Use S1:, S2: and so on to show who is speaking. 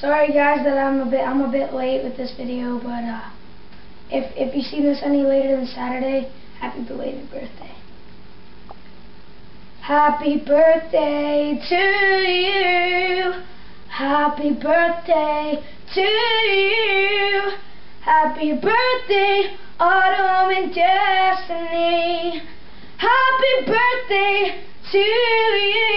S1: Sorry guys that I'm a bit I'm a bit late with this video, but uh, if if you see this any later than Saturday, happy belated birthday. Happy birthday to you. Happy birthday to you. Happy birthday, Autumn and Destiny. Happy birthday to you.